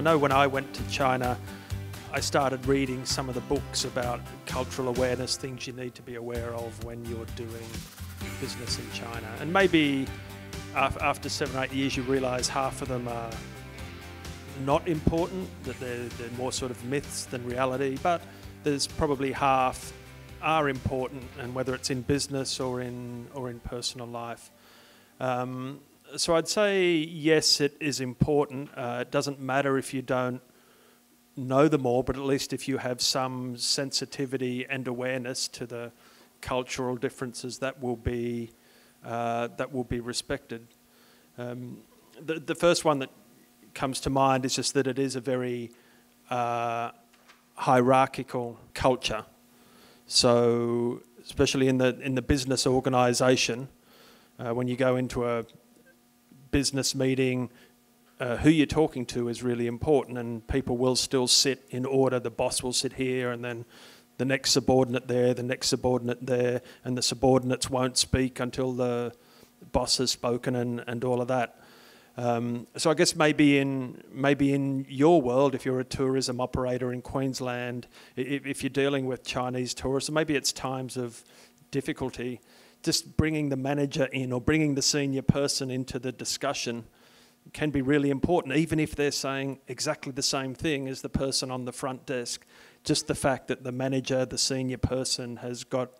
I know when I went to China, I started reading some of the books about cultural awareness, things you need to be aware of when you're doing business in China. And maybe after seven or eight years, you realize half of them are not important, that they're, they're more sort of myths than reality, but there's probably half are important, and whether it's in business or in or in personal life. Um, so I'd say yes, it is important. Uh, it doesn't matter if you don't know them all, but at least if you have some sensitivity and awareness to the cultural differences, that will be uh, that will be respected. Um, the the first one that comes to mind is just that it is a very uh, hierarchical culture. So, especially in the in the business organisation, uh, when you go into a business meeting, uh, who you're talking to is really important, and people will still sit in order. The boss will sit here, and then the next subordinate there, the next subordinate there, and the subordinates won't speak until the boss has spoken, and, and all of that. Um, so I guess maybe in maybe in your world, if you're a tourism operator in Queensland, if, if you're dealing with Chinese tourists, maybe it's times of difficulty. Just bringing the manager in or bringing the senior person into the discussion can be really important, even if they're saying exactly the same thing as the person on the front desk. Just the fact that the manager, the senior person, has got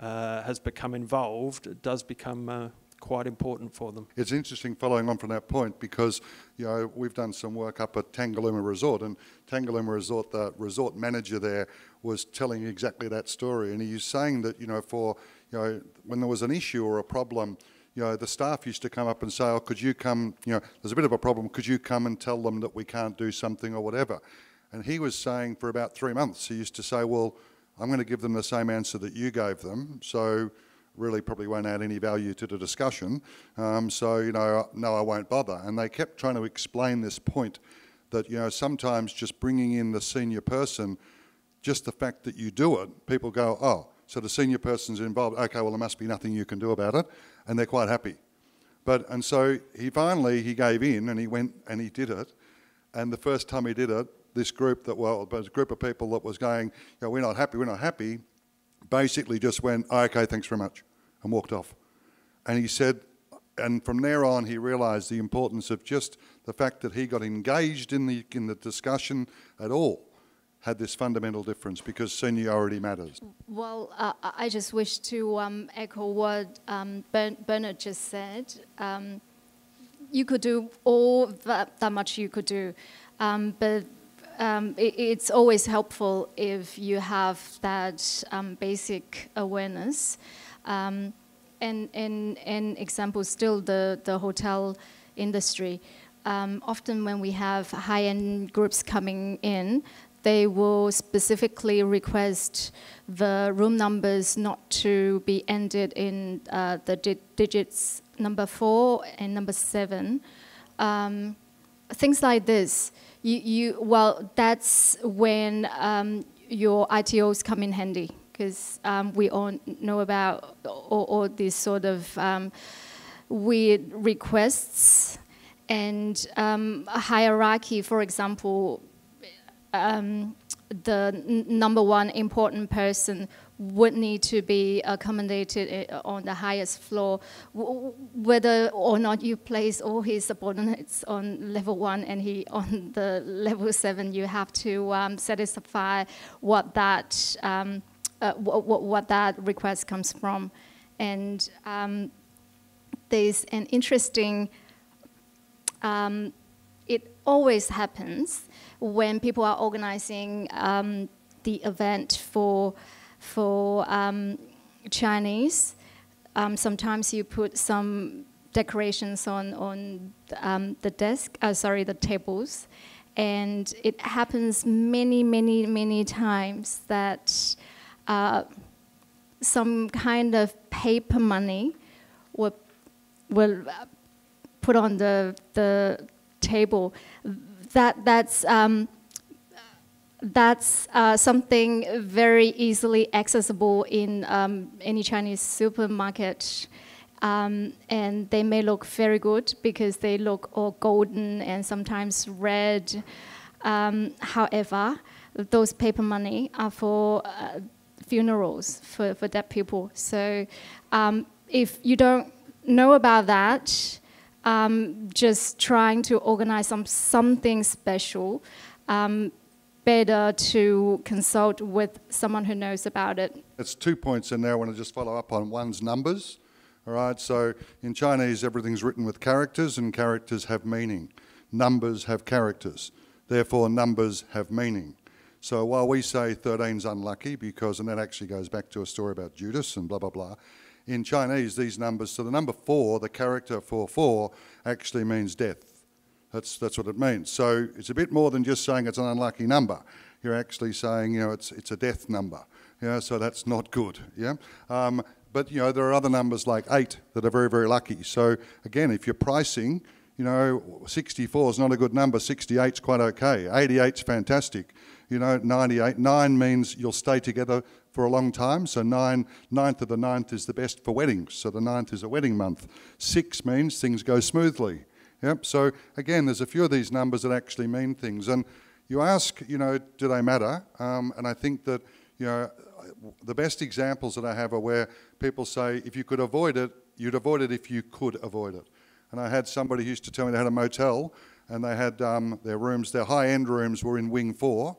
uh, has become involved does become uh, quite important for them. It's interesting following on from that point because you know we've done some work up at Tangalooma Resort and Tangalooma Resort, the resort manager there was telling exactly that story and he was saying that you know for you know when there was an issue or a problem you know, the staff used to come up and say, oh, could you come, you know, there's a bit of a problem, could you come and tell them that we can't do something or whatever? And he was saying for about three months, he used to say, well, I'm going to give them the same answer that you gave them, so really probably won't add any value to the discussion. Um, so, you know, no, I won't bother. And they kept trying to explain this point that, you know, sometimes just bringing in the senior person, just the fact that you do it, people go, oh, so the senior person's involved, okay, well, there must be nothing you can do about it. And they're quite happy. But, and so he finally, he gave in and he went and he did it. And the first time he did it, this group that, well, a group of people that was going, you know, we're not happy, we're not happy, basically just went, oh, okay, thanks very much, and walked off. And he said, and from there on, he realised the importance of just the fact that he got engaged in the, in the discussion at all had this fundamental difference because seniority matters. Well, uh, I just wish to um, echo what um, Bernard just said. Um, you could do all that, that much you could do, um, but um, it, it's always helpful if you have that um, basic awareness. And, and, and example, still the, the hotel industry. Often when we have high-end groups coming in, they will specifically request the room numbers not to be ended in uh, the di digits number four and number seven. Um, things like this you, you well, that's when um, your ITOs come in handy because um, we all know about all, all these sort of um, weird requests and um, hierarchy. For example, um, the number one important person would need to be accommodated eh, on the highest floor, whether or not you place all his subordinates on level one and he on the level seven, you have to um, satisfy what that um, uh, what, what that request comes from, and um, there's an interesting. Um, it always happens when people are organizing um, the event for for um, Chinese. Um, sometimes you put some decorations on on um, the desk, uh, sorry, the tables, and it happens many, many, many times that uh, some kind of paper money will will put on the the table. That that's um, that's uh, something very easily accessible in um, any Chinese supermarket. Um, and they may look very good because they look all golden and sometimes red. Um, however, those paper money are for uh, funerals for, for dead people. So um, if you don't know about that, um, just trying to organize some something special, um, better to consult with someone who knows about it. It's two points in there. I want to just follow up on. One's numbers. All right, so in Chinese, everything's written with characters, and characters have meaning. Numbers have characters. Therefore, numbers have meaning. So while we say 13's unlucky, because, and that actually goes back to a story about Judas and blah, blah, blah, in Chinese, these numbers, so the number four, the character for four, actually means death. That's, that's what it means. So it's a bit more than just saying it's an unlucky number. You're actually saying, you know, it's, it's a death number. Yeah, so that's not good. Yeah. Um, but you know there are other numbers like eight that are very very lucky. So again, if you're pricing, you know 64 is not a good number. 68 is quite okay. 88 is fantastic. You know 98 nine means you'll stay together for a long time. So nine, ninth of the ninth is the best for weddings. So the ninth is a wedding month. Six means things go smoothly. Yep. So again, there's a few of these numbers that actually mean things. And you ask, you know, do they matter? Um, and I think that, you know, the best examples that I have are where people say, if you could avoid it, you'd avoid it if you could avoid it. And I had somebody who used to tell me they had a motel and they had um, their rooms, their high-end rooms were in wing four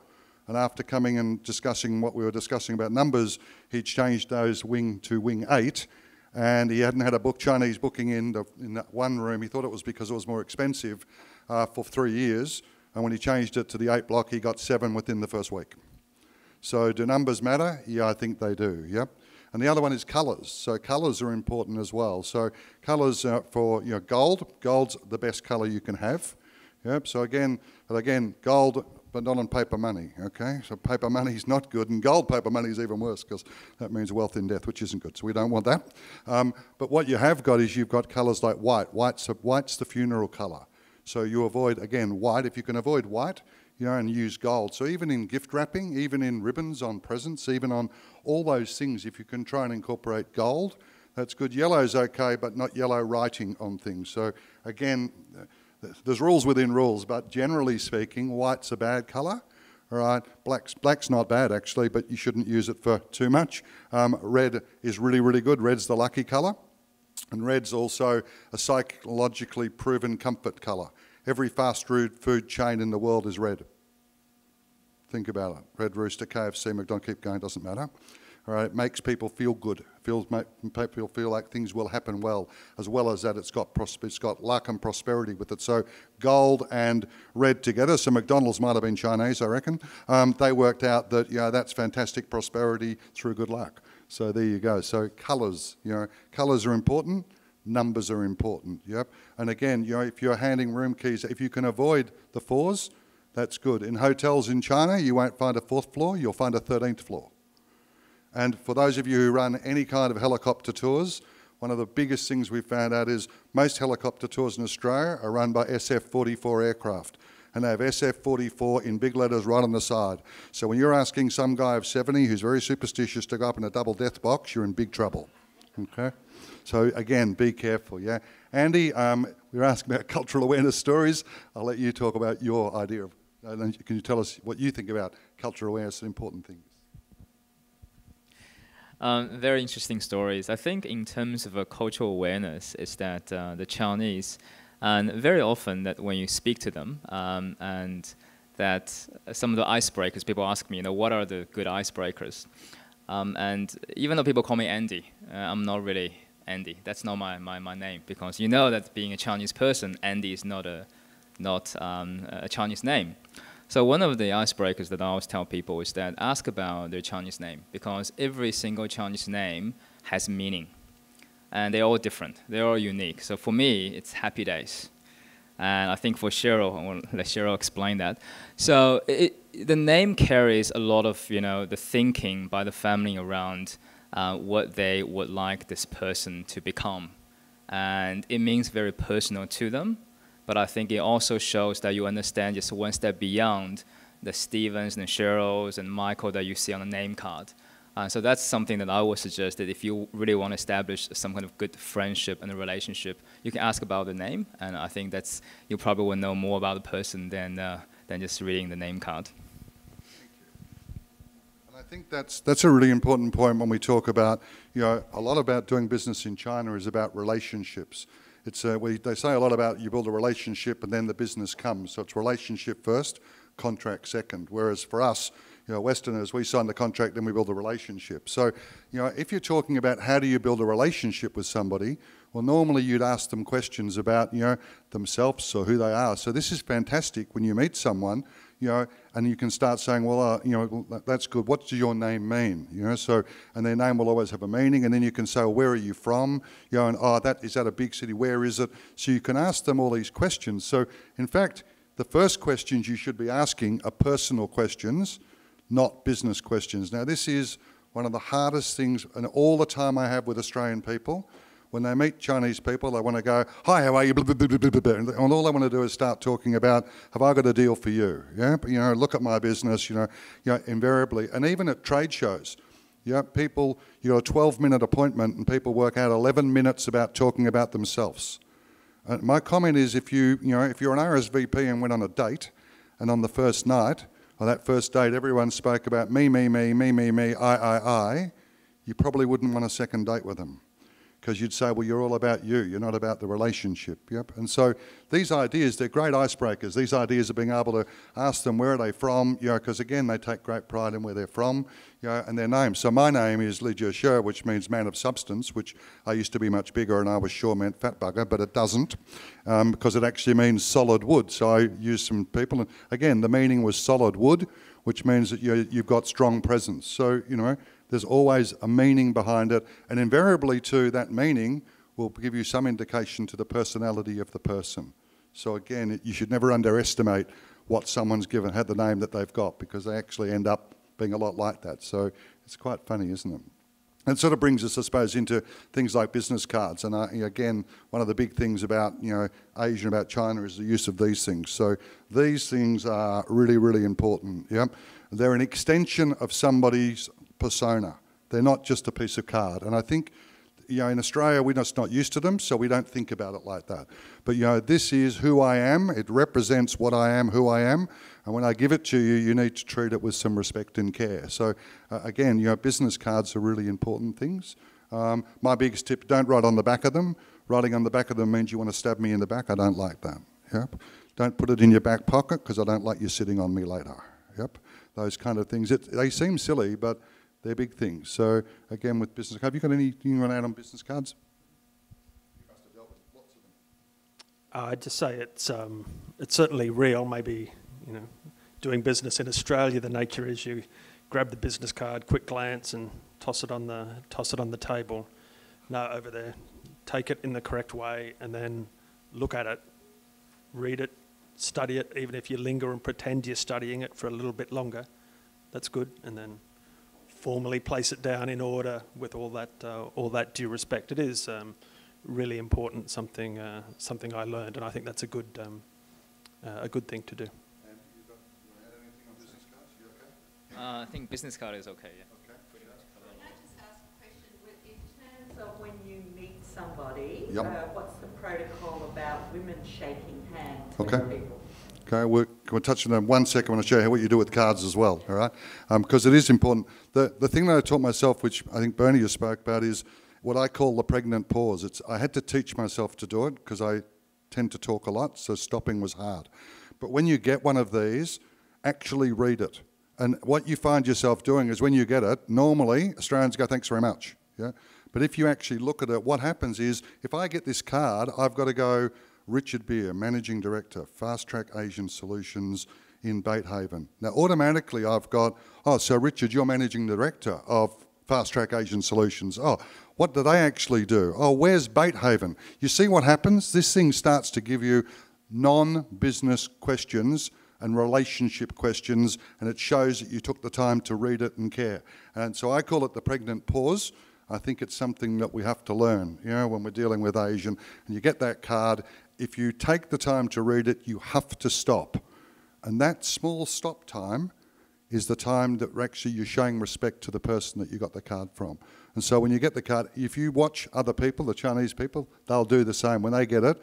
and after coming and discussing what we were discussing about numbers, he'd changed those wing to wing eight. And he hadn't had a book Chinese booking in, the, in that one room. He thought it was because it was more expensive uh, for three years. And when he changed it to the eight block, he got seven within the first week. So do numbers matter? Yeah, I think they do. Yep. And the other one is colours. So colours are important as well. So colours for you know gold. Gold's the best colour you can have. Yep. So again, again, gold but not on paper money, okay? So paper money is not good, and gold paper money is even worse because that means wealth in death, which isn't good. So we don't want that. Um, but what you have got is you've got colours like white. White's, a, white's the funeral colour. So you avoid, again, white. If you can avoid white, you know, and use gold. So even in gift wrapping, even in ribbons on presents, even on all those things, if you can try and incorporate gold, that's good. Yellow's okay, but not yellow writing on things. So again, there's rules within rules, but generally speaking, white's a bad colour. All right, black's, black's not bad actually, but you shouldn't use it for too much. Um, red is really, really good. Red's the lucky colour. And red's also a psychologically proven comfort colour. Every fast food chain in the world is red. Think about it. Red Rooster, KFC, McDonald's, keep going, doesn't matter. All right, it makes people feel good, feels make people feel like things will happen well, as well as that it's got it's got luck and prosperity with it. So gold and red together. So McDonald's might have been Chinese, I reckon. Um, they worked out that yeah, that's fantastic prosperity through good luck. So there you go. So colours, you know, colours are important. Numbers are important. Yep. And again, you know, if you're handing room keys, if you can avoid the fours, that's good. In hotels in China, you won't find a fourth floor. You'll find a thirteenth floor. And for those of you who run any kind of helicopter tours, one of the biggest things we've found out is most helicopter tours in Australia are run by SF-44 aircraft. And they have SF-44 in big letters right on the side. So when you're asking some guy of 70 who's very superstitious to go up in a double death box, you're in big trouble. Okay? So again, be careful, yeah? Andy, um, we are asking about cultural awareness stories. I'll let you talk about your idea of, uh, can you tell us what you think about cultural awareness and important things? Um, very interesting stories. I think in terms of a cultural awareness, is that uh, the Chinese, and very often that when you speak to them, um, and that some of the icebreakers, people ask me, you know, what are the good icebreakers? Um, and even though people call me Andy, uh, I'm not really Andy. That's not my, my, my name because you know that being a Chinese person, Andy is not a not um, a Chinese name. So one of the icebreakers that I always tell people is that ask about their Chinese name because every single Chinese name has meaning. And they're all different. They're all unique. So for me, it's happy days. And I think for Cheryl, I will let Cheryl explain that. So it, the name carries a lot of, you know, the thinking by the family around uh, what they would like this person to become. And it means very personal to them but I think it also shows that you understand just one step beyond the Stevens and Cheryls and Michael that you see on the name card. Uh, so that's something that I would suggest that if you really want to establish some kind of good friendship and a relationship, you can ask about the name, and I think that's you probably will know more about the person than uh, than just reading the name card. And I think that's that's a really important point when we talk about you know a lot about doing business in China is about relationships. It's uh, we, they say a lot about you build a relationship and then the business comes. So it's relationship first, contract second. Whereas for us, you know, Westerners, we sign the contract, then we build a relationship. So, you know, if you're talking about how do you build a relationship with somebody, well, normally you'd ask them questions about, you know, themselves or who they are. So this is fantastic when you meet someone, you know, and you can start saying, well, uh, you know, that's good. What does your name mean? You know, so, and their name will always have a meaning. And then you can say, well, where are you from? You know, and, oh, that, is that a big city? Where is it? So you can ask them all these questions. So, in fact, the first questions you should be asking are personal questions not business questions. Now, this is one of the hardest things, and all the time I have with Australian people. When they meet Chinese people, they want to go, "Hi, how are you?" And all they want to do is start talking about, "Have I got a deal for you?" Yeah, you know, look at my business. You know, you know, invariably, and even at trade shows, yeah, people, you got a 12-minute appointment, and people work out 11 minutes about talking about themselves. And my comment is, if you, you know, if you're an RSVP and went on a date, and on the first night on that first date, everyone spoke about me, me, me, me, me, me, I, I, I, you probably wouldn't want a second date with them because you'd say, well, you're all about you, you're not about the relationship. Yep. And so these ideas, they're great icebreakers. These ideas of being able to ask them where are they from, you know, because again, they take great pride in where they're from, you know, and their name. So my name is Li Jie which means man of substance, which I used to be much bigger and I was sure meant fat bugger, but it doesn't um, because it actually means solid wood. So I used some people, and again, the meaning was solid wood, which means that you, you've got strong presence. So, you know, there's always a meaning behind it, and invariably, too, that meaning will give you some indication to the personality of the person. So again, you should never underestimate what someone's given, had the name that they've got, because they actually end up being a lot like that. So it's quite funny, isn't it? And sort of brings us, I suppose, into things like business cards. And uh, again, one of the big things about you know Asia and about China is the use of these things. So these things are really, really important. Yeah, they're an extension of somebody's persona. They're not just a piece of card. And I think, you know, in Australia, we're just not used to them, so we don't think about it like that. But, you know, this is who I am. It represents what I am, who I am. And when I give it to you, you need to treat it with some respect and care. So, uh, again, you know, business cards are really important things. Um, my biggest tip, don't write on the back of them. Writing on the back of them means you want to stab me in the back. I don't like that. Yep. Don't put it in your back pocket because I don't like you sitting on me later. Yep. Those kind of things. It, they seem silly, but they're big things. So again, with business, cards, have you got anything you want to add on business cards? Uh, I'd just say it's um, it's certainly real. Maybe you know, doing business in Australia, the nature is you grab the business card, quick glance, and toss it on the toss it on the table. No, over there, take it in the correct way, and then look at it, read it, study it. Even if you linger and pretend you're studying it for a little bit longer, that's good. And then formally place it down in order with all that uh, all that due respect. It is um, really important. Something uh, something I learned, and I think that's a good um, uh, a good thing to do. Uh, I think business card is okay. Yeah. Okay. Can I just ask a question? In terms of when you meet somebody, yep. Uh, what's the protocol about women shaking hands okay. Okay, we're, we're touching on one second. I want to show you what you do with cards as well, all right? Because um, it is important. The, the thing that I taught myself, which I think Bernie just spoke about, is what I call the pregnant pause. It's, I had to teach myself to do it because I tend to talk a lot, so stopping was hard. But when you get one of these, actually read it. And what you find yourself doing is when you get it, normally Australians go, thanks very much. Yeah? But if you actually look at it, what happens is if I get this card, I've got to go, Richard Beere, Managing Director, Fast Track Asian Solutions in Haven. Now, automatically I've got, oh, so Richard, you're Managing Director of Fast Track Asian Solutions. Oh, what do they actually do? Oh, where's Haven? You see what happens? This thing starts to give you non business questions and relationship questions, and it shows that you took the time to read it and care. And so I call it the pregnant pause. I think it's something that we have to learn, you know, when we're dealing with Asian. And you get that card if you take the time to read it, you have to stop. And that small stop time is the time that actually you're showing respect to the person that you got the card from. And so when you get the card, if you watch other people, the Chinese people, they'll do the same. When they get it,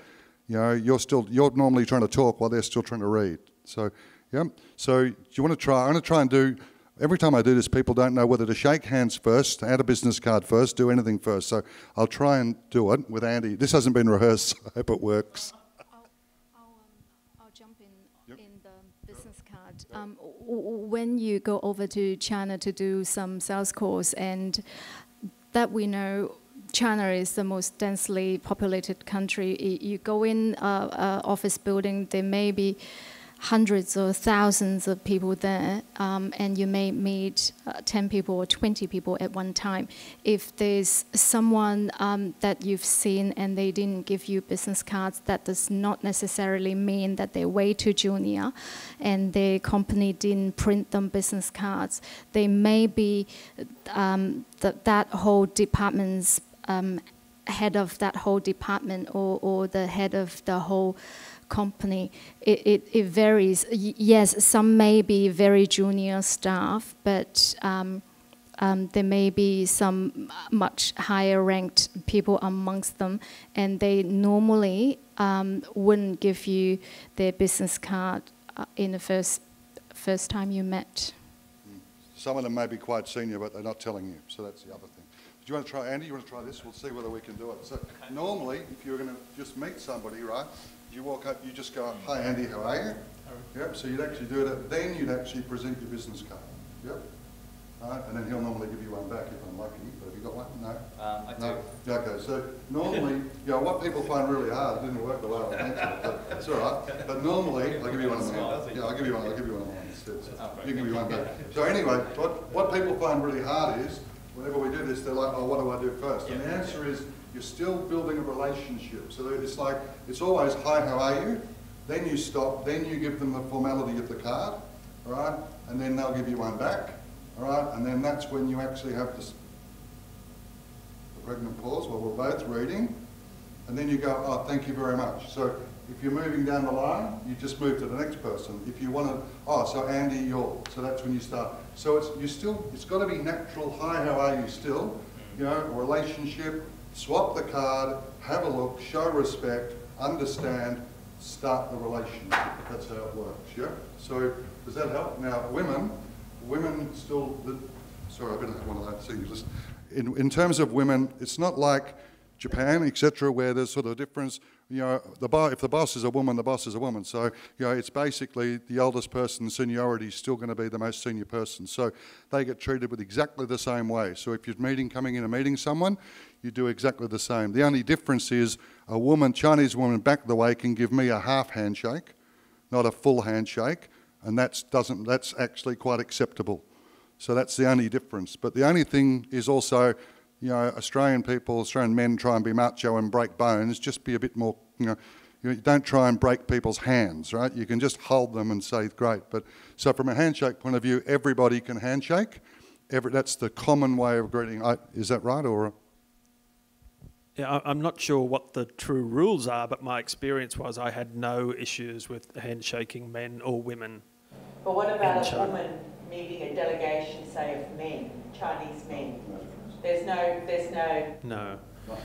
you know, you're still you're normally trying to talk while they're still trying to read. So yeah. So do you want to try? I'm going to try and do. Every time I do this, people don't know whether to shake hands first, add a business card first, do anything first. So I'll try and do it with Andy. This hasn't been rehearsed, so I hope it works. I'll, I'll, um, I'll jump in in the business card. Um, when you go over to China to do some sales calls, and that we know China is the most densely populated country. You go in a, a office building, there may be hundreds or thousands of people there, um, and you may meet uh, 10 people or 20 people at one time. If there's someone um, that you've seen and they didn't give you business cards, that does not necessarily mean that they're way too junior and their company didn't print them business cards. They may be um, that that whole department's um, head of that whole department or, or the head of the whole company. It, it, it varies. Yes, some may be very junior staff, but um, um, there may be some much higher ranked people amongst them, and they normally um, wouldn't give you their business card uh, in the first first time you met. Some of them may be quite senior, but they're not telling you. So that's the other thing. Do you want to try, Andy? You want to try this? We'll see whether we can do it. So normally, if you're going to just meet somebody, right? You walk up, you just go, "Hi, Andy, how are you?" Yep. So you'd actually do it. Then you'd actually present your business card. Yep. Right, and then he'll normally give you one back if I'm lucky. But have you got one? No. Um, I No. Yeah, Okay. So normally, you know, what people find really hard it didn't work the way I meant to. But it's all right. But normally, I'll give you one of mine. Yeah, I'll give you one. I'll give you one of mine instead. So you give me one back. So anyway, what what people find really hard is whenever we do this, they're like, oh, what do I do first? And the answer is you're still building a relationship. So it's like it's always hi, how are you? Then you stop. Then you give them the formality of the card, all right? And then they'll give you one back, all right? And then that's when you actually have this the pregnant pause while we're both reading, and then you go, oh, thank you very much. So if you're moving down the line, you just move to the next person. If you want to, oh, so Andy, you're, so that's when you start. So it's you still, it's got to be natural. Hi, how are you? Still, you know, relationship. Swap the card, have a look, show respect, understand, start the relationship. That's how it works. Yeah. So does that help? Now, women, women still. Sorry, I better have one of those. Listen. In, in terms of women, it's not like Japan, etc., where there's sort of a difference. You know, the bo- if the boss is a woman, the boss is a woman. So, you know, it's basically the oldest person seniority is still going to be the most senior person. So they get treated with exactly the same way. So if you're meeting, coming in and meeting someone, you do exactly the same. The only difference is a woman, Chinese woman back the way, can give me a half handshake, not a full handshake, and that's doesn't that's actually quite acceptable. So that's the only difference. But the only thing is also, you know, Australian people, Australian men try and be macho and break bones. Just be a bit more, you know, you don't try and break people's hands, right? You can just hold them and say great. But so from a handshake point of view, everybody can handshake. Every, that's the common way of greeting. I, is that right or? Yeah, I- I'm not sure what the true rules are, but my experience was I had no issues with handshaking men or women. But what about In a woman meeting a delegation, say, of men, Chinese men? There's no, there's no, No.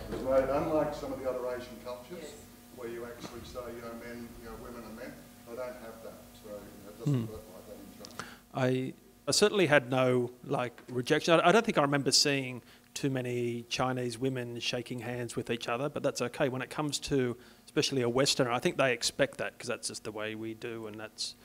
There's no, unlike some of the other Asian cultures, Yes. where you actually say, you know, men, you know, women and men, they don't have that. So it doesn't Hmm. work like that in China. I, I certainly had no like rejection. I, I don't think I remember seeing too many Chinese women shaking hands with each other, but that's okay. When it comes to especially a Westerner, I think they expect that because that's just the way we do, and that's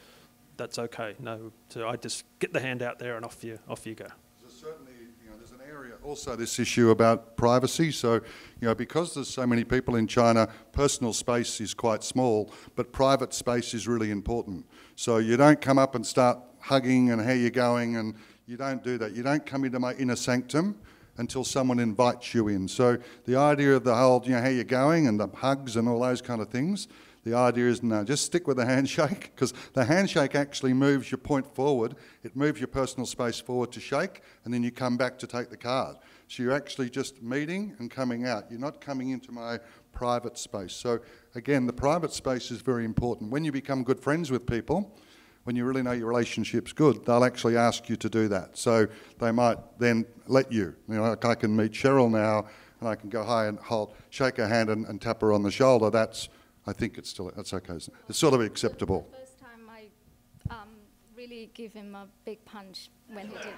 that's okay. No, so I just get the hand out there and off you off you go. There's certainly, you know, there's an area also this issue about privacy. So, you know, because there's so many people in China, personal space is quite small, but private space is really important. So you don't come up and start hugging and how you're going, and you don't do that. You don't come into my inner sanctum until someone invites you in. So the idea of the whole, you know, how you're going and the hugs and all those kind of things. The idea is no, just stick with the handshake because the handshake actually moves your point forward. It moves your personal space forward to shake, and then you come back to take the card. So you're actually just meeting and coming out. You're not coming into my private space. So again, the private space is very important. When you become good friends with people, when you really know your relationship's good, they'll actually ask you to do that. So they might then let you. You know, like I can meet Cheryl now, and I can go hi and hold, shake her hand and, and tap her on the shoulder. That's, I think it's still, that's okay. it? It's sort of acceptable. The first time I um, really give him a big punch when he did.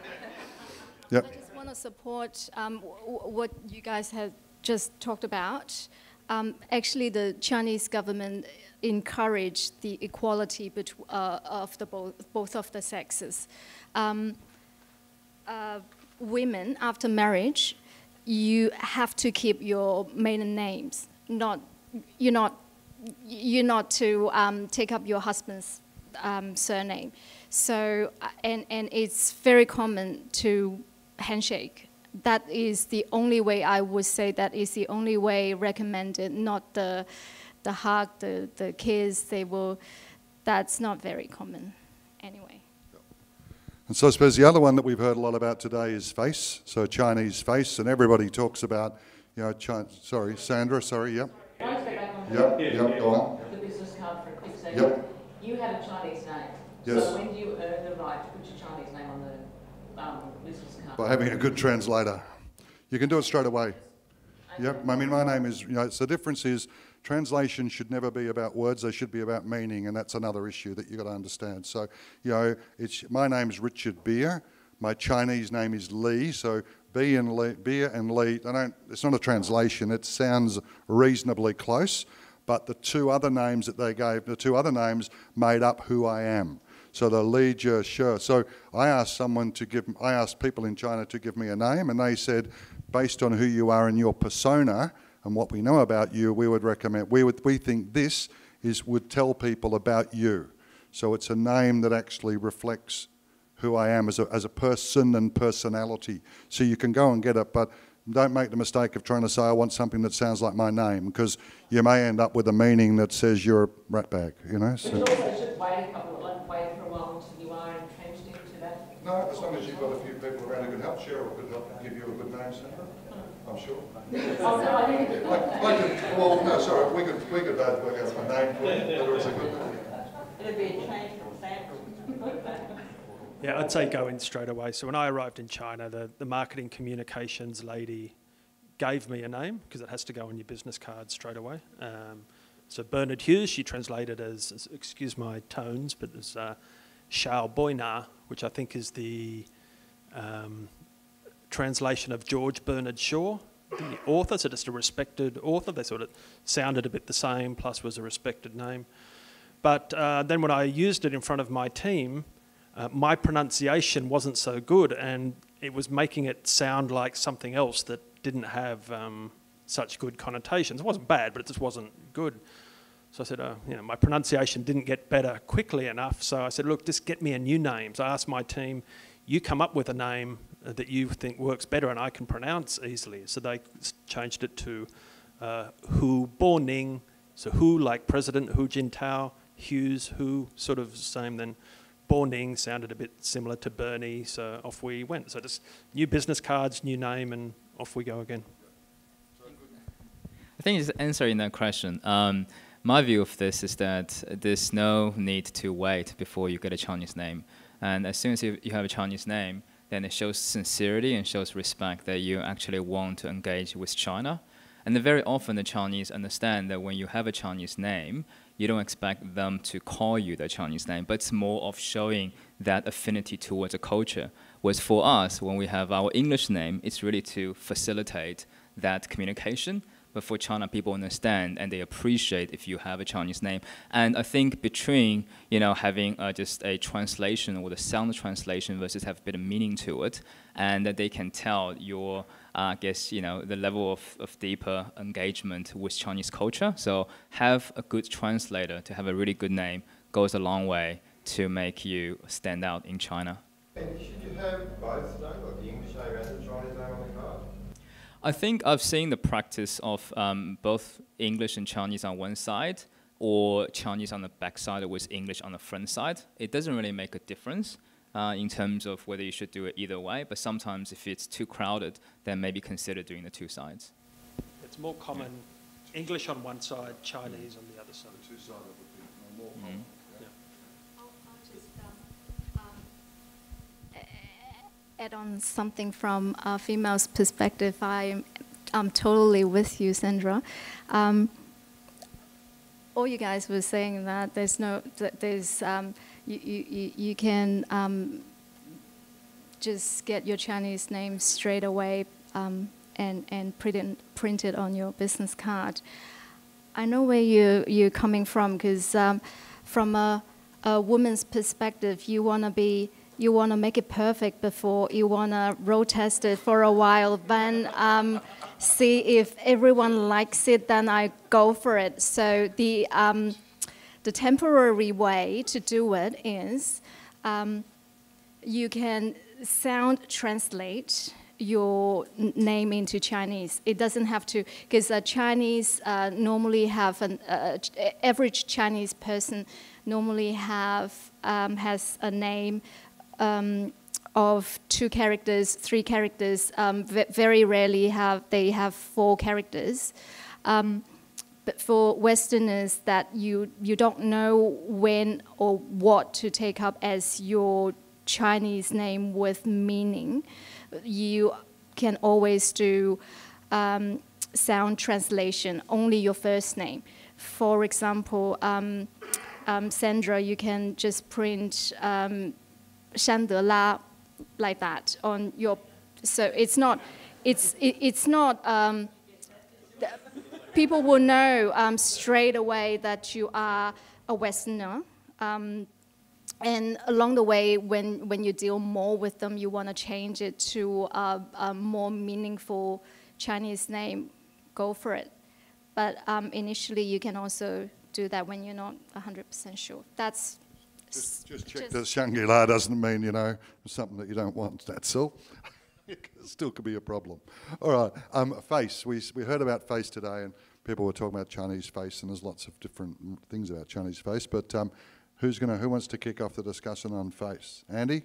Yep. I just want to support um, what you guys have just talked about. Um, actually, the Chinese government encouraged the equality uh, of the both, both of the sexes. Um, uh, women, after marriage, you have to keep your maiden names. Not, you're not, you're not to um, take up your husband's um, surname. So, uh, and, and it's very common to handshake. That is the only way I would say that is the only way recommended, not the, the hug, the, the kiss, they will, that's not very common anyway. And so I suppose the other one that we've heard a lot about today is face, so Chinese face, and everybody talks about, you know, Chi- sorry, Sandra, sorry, yep. Can I just go back on Yep, yep, go on. the business card for a quick second? Yep. You had a Chinese name. Yes. So when do you earn the right to put your Chinese name on the um, business card? By having a good translator. You can do it straight away. Yep, I mean, my name is, you know, so the difference is translation should never be about words, they should be about meaning, and that's another issue that you've got to understand. So, you know, it's, my name's Richard Beere, my Chinese name is Lee, so B and Lee, Beere and Lee, they don't, it's not a translation, it sounds reasonably close, but the two other names that they gave, the two other names made up who I am. So the Li Jie Shi. So I asked someone to give, I asked people in China to give me a name, and they said, based on who you are and your persona and what we know about you, we would recommend, we, would, we think this is, would tell people about you. So it's a name that actually reflects who I am as a, as a person and personality. So you can go and get it, but don't make the mistake of trying to say, I want something that sounds like my name, because you may end up with a meaning that says you're a ratbag, you know? So. No, as long as you've got a few people around who can help, Cheryl could help give you a good name, Sandra. I'm sure. Oh, no, I think it's Like, like, a- well, no, sorry, we could, we could both work out a name for you, whether it's a good name. It'd be a change from Sandra. Yeah, I'd say go in straight away. So when I arrived in China, the, the marketing communications lady gave me a name because it has to go on your business card straight away. Um, so Bernard Hughes, she translated as, as excuse my tones, but as uh, Xiao Bona, which I think is the um, translation of George Bernard Shaw, the author. So just a respected author. They sort of sounded a bit the same, plus was a respected name. But uh, then when I used it in front of my team, uh, my pronunciation wasn't so good, and it was making it sound like something else that didn't have um, such good connotations. It wasn't bad, but it just wasn't good. So I said, uh, you know, my pronunciation didn't get better quickly enough. So I said, look, just get me a new name. So I asked my team, you come up with a name that you think works better and I can pronounce easily. So they changed it to uh, Hu Borning. So Hu like President Hu Jintao, Hughes Hu, sort of same. Then Borning sounded a bit similar to Bernie. So off we went. So just new business cards, new name, and off we go again. I think just answering that question. Um, my view of this is that there's no need to wait before you get a Chinese name. And as soon as you, you have a Chinese name, then it shows sincerity and shows respect that you actually want to engage with China. And very often the Chinese understand that when you have a Chinese name, you don't expect them to call you the Chinese name, but it's more of showing that affinity towards a culture. Whereas for us, when we have our English name, it's really to facilitate that communication. But for China, people understand and they appreciate if you have a Chinese name. And I think between you know having uh, just a translation or the sound translation versus have a bit of meaning to it, and that they can tell your uh, I guess you know the level of, of deeper engagement with Chinese culture. So have a good translator to have a really good name goes a long way to make you stand out in China. And should you have both the English name and the Chinese name on the card? I think I've seen the practice of um, both English and Chinese on one side, or Chinese on the back side or with English on the front side. It doesn't really make a difference uh, in terms of whether you should do it either way. But sometimes, if it's too crowded, then maybe consider doing the two sides. It's more common English on one side, Chinese on the other side. Two-sided would be more common. I'll, I'll just um, um, a- add on something from a female's perspective. I, I'm totally with you, Sandra. Um, all you guys were saying that there's no, that there's, um, you, you, you- you can um, just get your Chinese name straight away um, and, and print, it, print it on your business card. I know where you, you're coming from because um, from a, a woman's perspective, you want to be you want to make it perfect before you want to road test it for a while, then um, see if everyone likes it, then I go for it. So the um, the temporary way to do it is um, you can sound translate your name into Chinese. It doesn't have to, because uh, Chinese uh, normally have an uh, average Chinese person normally have um, has a name um, of two characters, three characters. Um, very rarely have they have four characters. Um, but for Westerners, that you you don't know when or what to take up as your Chinese name with meaning, you can always do um, sound translation, only your first name. For example, um, um, Sandra, you can just print Shandela like that on your. So it's not, it's it, it's not. Um, people will know um, straight away that you are a Westerner. Um, and along the way, when, when you deal more with them, you want to change it to a, a more meaningful Chinese name, go for it. But um, initially, you can also do that when you're not 100% sure. That's Just, just check Just- that Shangri-La doesn't mean, you know, something that you don't want, that's all. it still could be a problem. All right, um, face. We, we heard about face today and people were talking about Chinese face and there's lots of different things about Chinese face. But um, who's gonna, who wants to kick off the discussion on face? Andy?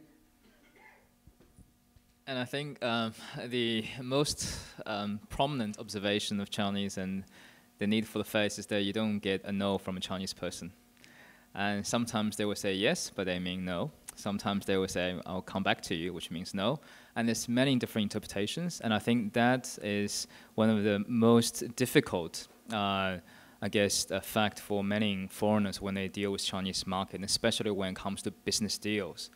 And I think um, the most um, prominent observation of Chinese and the need for the face is that you don't get a no from a Chinese person. And sometimes they will say yes, but they mean no. Sometimes they will say, I'll come back to you, which means no. And there's many different interpretations. And I think that is one of the most difficult, uh, I guess, uh, fact for many foreigners when they deal with Chinese market, especially when it comes to business deals.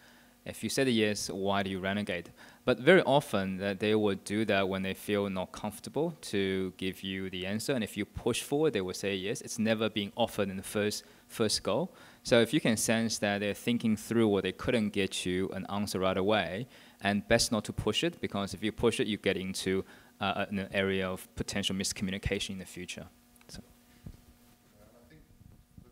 If you said yes, why do you renegade? But very often that they will do that when they feel not comfortable to give you the answer. And if you push forward, they will say yes. It's never being offered in the first first goal. So if you can sense that they're thinking through or they couldn't get you an answer right away, and best not to push it because if you push it, you get into uh, an area of potential miscommunication in the future. So.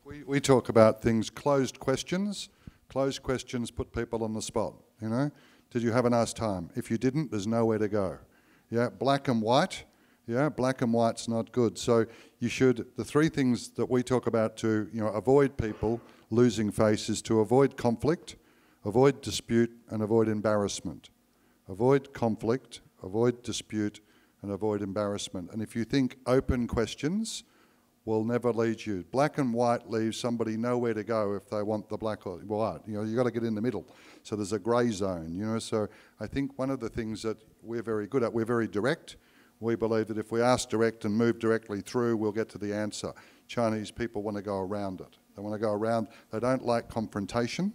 We, we talk about things, closed questions. Closed questions put people on the spot, you know. Did you have a nice time? If you didn't, there's nowhere to go. Yeah, black and white. Yeah, black and white's not good. So you should, the three things that we talk about to, you know, avoid people losing face is to avoid conflict, avoid dispute, and avoid embarrassment. Avoid conflict, avoid dispute, and avoid embarrassment. And if you think open questions, will never lead you. Black and white leaves somebody nowhere to go if they want the black or white. You know, you got to get in the middle. So there's a grey zone. You know, so I think one of the things that we're very good at, we're very direct. We believe that if we ask direct and move directly through, we'll get to the answer. Chinese people want to go around it. They want to go around. They don't like confrontation.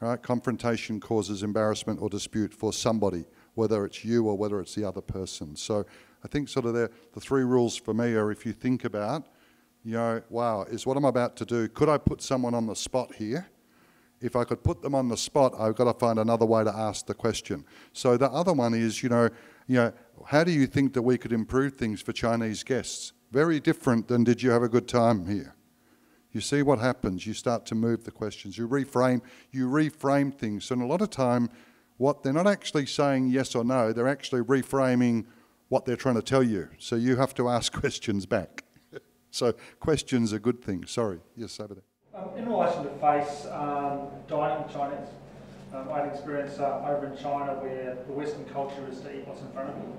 Right? Confrontation causes embarrassment or dispute for somebody, whether it's you or whether it's the other person. So I think sort of the, the three rules for me are if you think about you know, wow, is what I'm about to do, could I put someone on the spot here? If I could put them on the spot, I've got to find another way to ask the question. So the other one is, you know, you know, how do you think that we could improve things for Chinese guests? Very different than did you have a good time here? You see what happens. You start to move the questions. You reframe. You reframe things. And a lot of time, what they're not actually saying yes or no. They're actually reframing what they're trying to tell you. So you have to ask questions back. So questions are good things. Sorry. Yes, over there. Um, in relation to face um, dining Chinese, um, I had experience uh, over in China where the Western culture is to eat what's in front of you.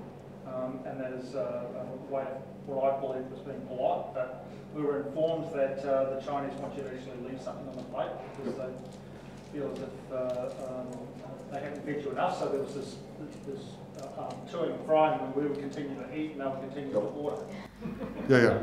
Um, and that is uh, a way of what I believe was being polite, but we were informed that uh, the Chinese want you to actually leave something on the plate because they feel as if uh, um, they haven't fed you enough. So there was this, this uh, um, toing and frying, and we would continue to eat and they would continue to order. Yeah, yeah.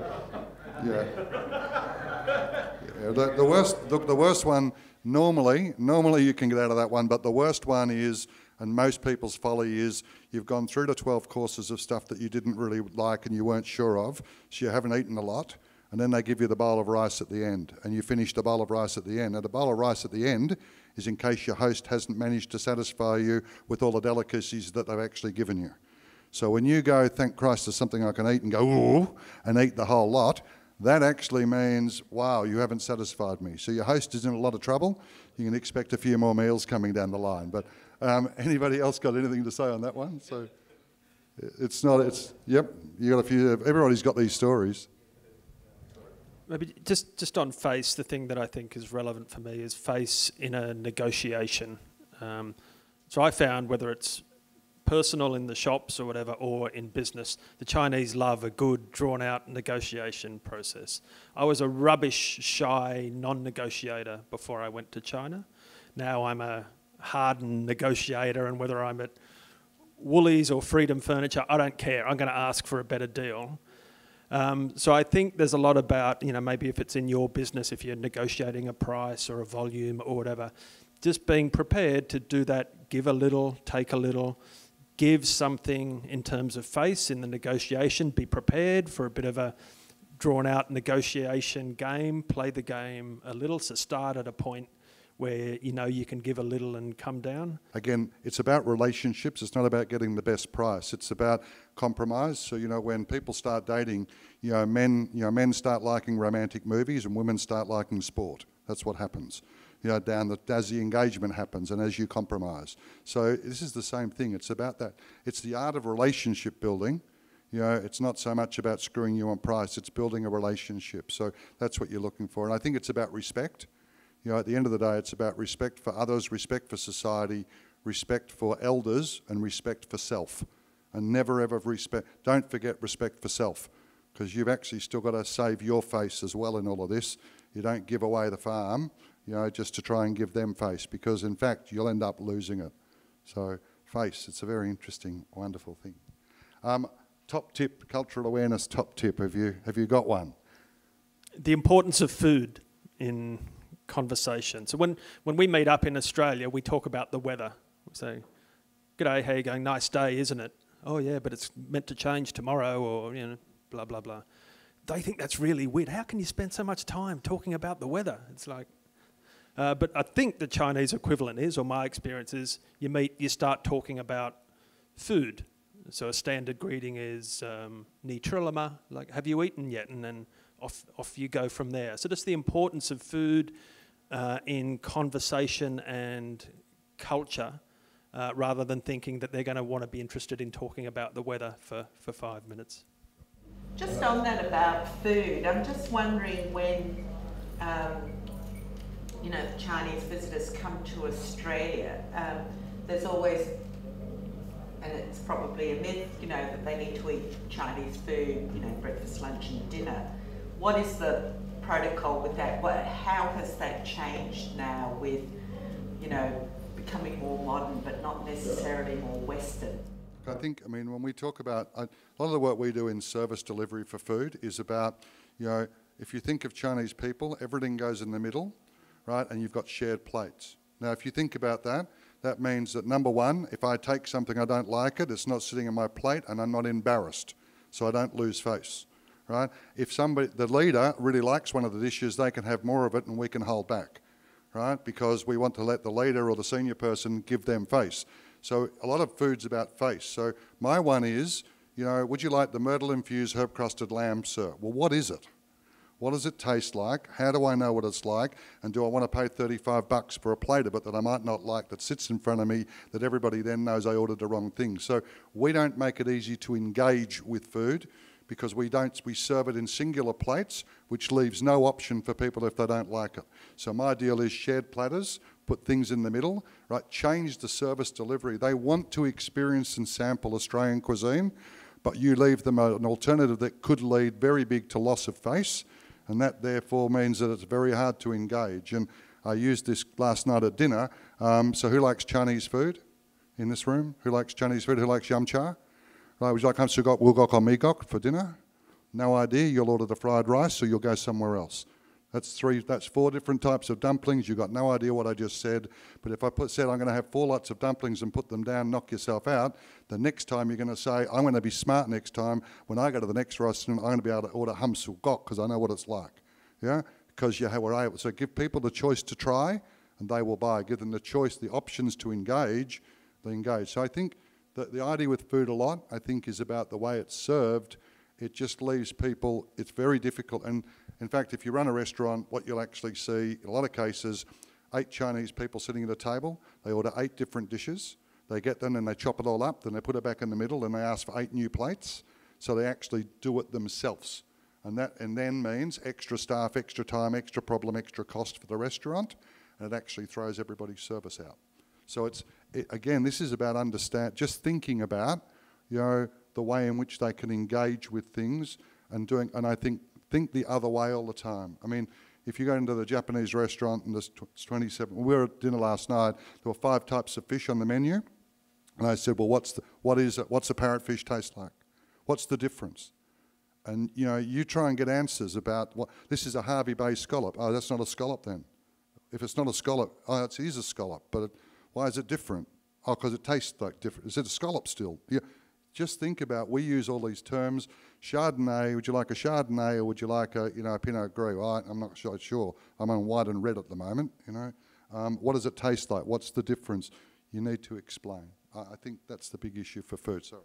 Yeah. yeah the, the worst, the, the worst one, Normally, normally you can get out of that one, but the worst one is, and most people's folly is, you've gone through to 12 courses of stuff that you didn't really like and you weren't sure of, so you haven't eaten a lot, and then they give you the bowl of rice at the end, and you finish the bowl of rice at the end. Now, the bowl of rice at the end is in case your host hasn't managed to satisfy you with all the delicacies that they've actually given you. So when you go, thank Christ, there's something I can eat, and go, ooh, and eat the whole lot, that actually means, wow, you haven't satisfied me. So your host is in a lot of trouble. You can expect a few more meals coming down the line. But um, anybody else got anything to say on that one? So it's not, it's, yep, you got a few, everybody's got these stories. Maybe just, just on face, the thing that I think is relevant for me is face in a negotiation. Um, so I found whether it's personal in the shops or whatever, or in business. The Chinese love a good, drawn out negotiation process. I was a rubbish, shy, non negotiator before I went to China. Now I'm a hardened negotiator, and whether I'm at Woolies or Freedom Furniture, I don't care. I'm going to ask for a better deal. Um, so I think there's a lot about, you know, maybe if it's in your business, if you're negotiating a price or a volume or whatever, just being prepared to do that, give a little, take a little, give something in terms of face in the negotiation, be prepared for a bit of a drawn out negotiation game, play the game a little, so start at a point where you know you can give a little and come down. Again, it's about relationships. It's not about getting the best price. It's about compromise. So you know, when people start dating, you know, men, you know, men start liking romantic movies and women start liking sport. That's what happens you know, down the, as the engagement happens and as you compromise. So this is the same thing. It's about that. It's the art of relationship building. You know, it's not so much about screwing you on price. It's building a relationship. So that's what you're looking for. And I think it's about respect. You know, at the end of the day, it's about respect for others, respect for society, respect for elders, and respect for self. And never ever respect. Don't forget respect for self, because you've actually still got to save your face as well in all of this. You don't give away the farm you know, just to try and give them face, because in fact you'll end up losing it. So face, it's a very interesting, wonderful thing. Um, top tip, cultural awareness top tip, have you, have you got one? The importance of food in conversation. So when, when we meet up in Australia, we talk about the weather. We say, G'day, how you going? Nice day, isn't it? Oh yeah, but it's meant to change tomorrow or, you know, blah, blah, blah. They think that's really weird. How can you spend so much time talking about the weather? It's like, uh, but I think the Chinese equivalent is, or my experience is, you meet, you start talking about food. So a standard greeting is um, Ni chi le ma, like have you eaten yet? And then off, off you go from there. So just the importance of food uh, in conversation and culture, uh, rather than thinking that they're going to want to be interested in talking about the weather for, for five minutes. Just on that about food, I'm just wondering when um, you know, Chinese visitors come to Australia, um, there's always, and it's probably a myth, you know, that they need to eat Chinese food, you know, breakfast, lunch, and dinner. What is the protocol with that? What, how has that changed now with, you know, becoming more modern but not necessarily more Western? I think, I mean, when we talk about a lot of the work we do in service delivery for food is about, you know, if you think of Chinese people, everything goes in the middle right? And you've got shared plates. Now, if you think about that, that means that number one, if I take something I don't like it, it's not sitting on my plate and I'm not embarrassed, so I don't lose face, right? If somebody, the leader really likes one of the dishes, they can have more of it and we can hold back, right? Because we want to let the leader or the senior person give them face. So a lot of food's about face. So my one is, you know, would you like the myrtle infused herb crusted lamb, sir? Well, what is it? What does it taste like? How do I know what it's like? And do I want to pay 35 bucks for a plate of it that I might not like that sits in front of me that everybody then knows I ordered the wrong thing? So we don't make it easy to engage with food because we don't we serve it in singular plates which leaves no option for people if they don't like it. So my deal is shared platters, put things in the middle, right? Change the service delivery. They want to experience and sample Australian cuisine, but you leave them an alternative that could lead very big to loss of face and that therefore means that it's very hard to engage. And I used this last night at dinner. Um, so who likes Chinese food in this room? Who likes Chinese food? Who likes yum cha? Right, would you like wulgok or meegok for dinner? No idea. You'll order the fried rice or you'll go somewhere else. That's three. That's four different types of dumplings. You've got no idea what I just said. But if I put, said I'm going to have four lots of dumplings and put them down, knock yourself out. The next time you're going to say I'm going to be smart. Next time when I go to the next restaurant, I'm going to be able to order hum gok because I know what it's like. Yeah, because you were able. So give people the choice to try, and they will buy. Give them the choice, the options to engage. They engage. So I think that the idea with food a lot, I think, is about the way it's served. It just leaves people. It's very difficult and in fact, if you run a restaurant, what you'll actually see in a lot of cases, eight Chinese people sitting at a table, they order eight different dishes, they get them and they chop it all up, then they put it back in the middle and they ask for eight new plates. So they actually do it themselves. And that and then means extra staff, extra time, extra problem, extra cost for the restaurant, and it actually throws everybody's service out. So it's it, again, this is about understand, just thinking about, you know, the way in which they can engage with things and doing. And I think think the other way all the time. I mean, if you go into the Japanese restaurant and there's 27, we were at dinner last night, there were five types of fish on the menu. And I said, well, what's the, what is it? What's a parrotfish taste like? What's the difference? And, you know, you try and get answers about what, this is a Hervey Bay scallop. Oh, that's not a scallop then. If it's not a scallop, oh, it is a scallop, but it, why is it different? Oh, because it tastes like different. Is it a scallop still? Yeah. Just think about, we use all these terms. Chardonnay, would you like a Chardonnay or would you like a, you know, a Pinot Gris? Well, I'm not sure, sure. I'm on white and red at the moment, you know. Um, what does it taste like? What's the difference? You need to explain. I, I think that's the big issue for food. Sorry.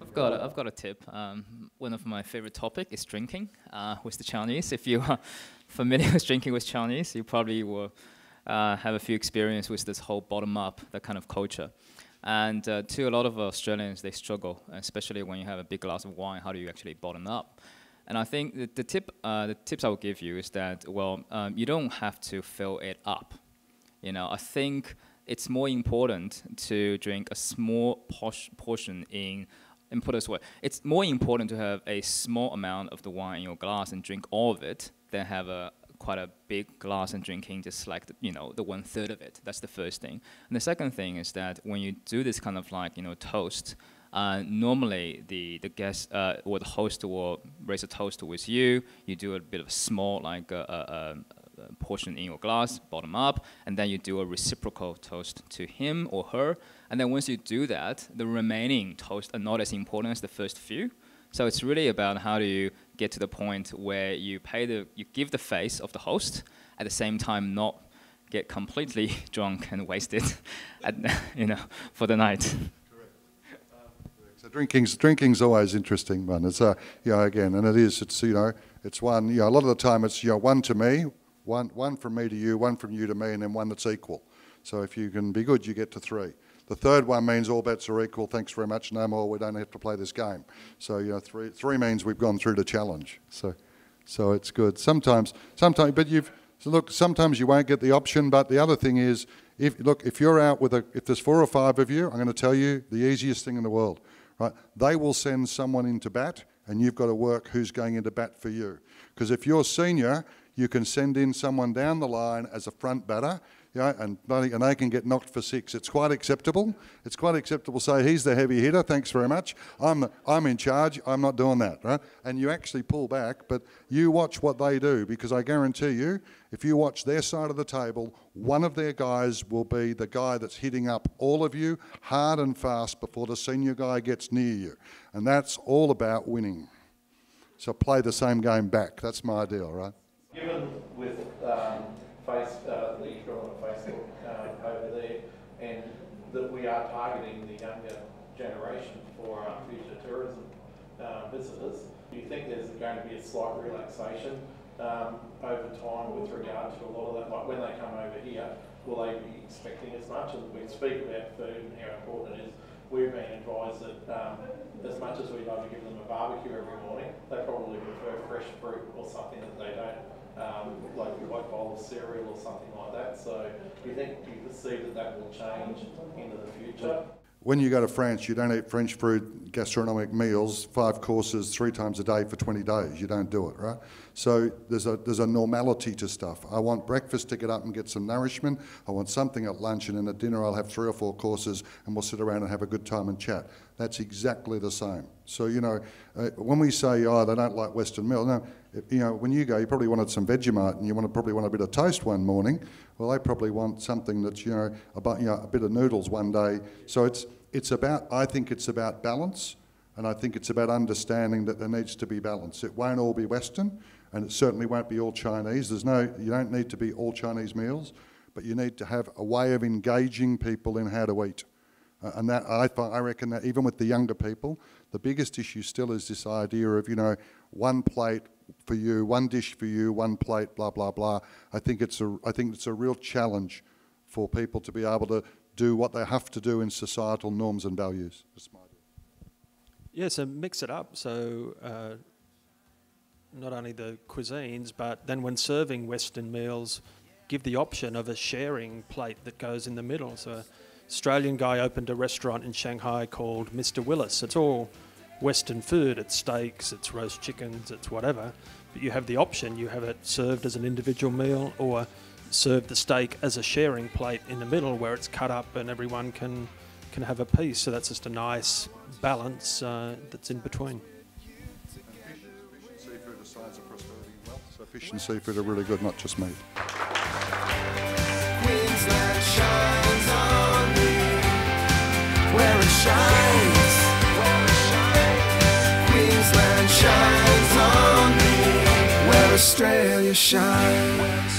I've got a, I've got a tip. Um, one of my favorite topic is drinking uh, with the Chinese. If you are familiar with drinking with Chinese, you probably will uh, have a few experience with this whole bottom up, that kind of culture. And uh, to a lot of Australians, they struggle, especially when you have a big glass of wine. How do you actually bottom up? And I think the, the tip, uh, the tips I will give you is that well, um, you don't have to fill it up. You know, I think it's more important to drink a small portion in. And put this way, it's more important to have a small amount of the wine in your glass and drink all of it than have a, quite a big glass and drinking just like the, you know the one third of it. That's the first thing. And the second thing is that when you do this kind of like you know toast, uh, normally the the guest uh, or the host will raise a toast with you. You do a bit of a small like a, a, a portion in your glass, bottom up, and then you do a reciprocal toast to him or her. And then once you do that, the remaining toast are not as important as the first few. So it's really about how do you get to the point where you pay the, you give the face of the host, at the same time not get completely drunk and wasted, at, you know, for the night. So drinking's drinking's always interesting one. It's a you know again, and it is. It's you know it's one. You know a lot of the time it's you know one to me, one one from me to you, one from you to me, and then one that's equal. So if you can be good, you get to three. The third one means all bets are equal. Thanks very much. No more. We don't have to play this game. So you know, three three means we've gone through the challenge. So, so it's good. Sometimes, sometimes, but you've so look. Sometimes you won't get the option. But the other thing is, if look, if you're out with a, if there's four or five of you, I'm going to tell you the easiest thing in the world. Right? They will send someone into bat, and you've got to work who's going into bat for you. Because if you're senior, you can send in someone down the line as a front batter yeah, and, and they can get knocked for six. It's quite acceptable. It's quite acceptable say, he's the heavy hitter, thanks very much. I'm, I'm in charge, I'm not doing that, right? And you actually pull back, but you watch what they do because I guarantee you, if you watch their side of the table, one of their guys will be the guy that's hitting up all of you hard and fast before the senior guy gets near you. And that's all about winning. So play the same game back. That's my deal, right? Given with um, face, uh, the that we are targeting the younger generation for our future tourism uh, visitors. Do you think there's going to be a slight relaxation um, over time with regard to a lot of that? Like when they come over here, will they be expecting as much? And we speak about food and how important it is. We've been advised that um, as much as we'd love to give them a barbecue every morning, they probably prefer fresh fruit or something that they don't um, like a white bowl of cereal or something like that. So do you think, do you perceive that that will change into the future? When you go to France, you don't eat French food gastronomic meals, five courses, three times a day for 20 days. You don't do it, right? So there's a, there's a normality to stuff. I want breakfast to get up and get some nourishment. I want something at lunch, and then at dinner I'll have three or four courses, and we'll sit around and have a good time and chat. That's exactly the same. So, you know, uh, when we say, oh, they don't like Western meal, no, you know, when you go, you probably wanted some Vegemite and you want to probably want a bit of toast one morning. Well, they probably want something that's, you know, about, you know, a bit of noodles one day. So it's, it's about, I think it's about balance and I think it's about understanding that there needs to be balance. It won't all be Western and it certainly won't be all Chinese. There's no, you don't need to be all Chinese meals, but you need to have a way of engaging people in how to eat. Uh, and that, I, I reckon that even with the younger people, the biggest issue still is this idea of, you know, one plate for you, one dish for you, one plate, blah, blah, blah. I think it's a, I think it's a real challenge for people to be able to do what they have to do in societal norms and values. Yeah, so mix it up. So uh, not only the cuisines, but then when serving Western meals, give the option of a sharing plate that goes in the middle. So Australian guy opened a restaurant in Shanghai called Mr. Willis. It's all Western food. It's steaks, it's roast chickens, it's whatever. But you have the option. You have it served as an individual meal or serve the steak as a sharing plate in the middle where it's cut up and everyone can can have a piece. So that's just a nice balance uh, that's in between. Seafood is signs prosperity and wealth. So fish and seafood are really good, not just meat. Where it shines. Queensland shines on me where Australia shines.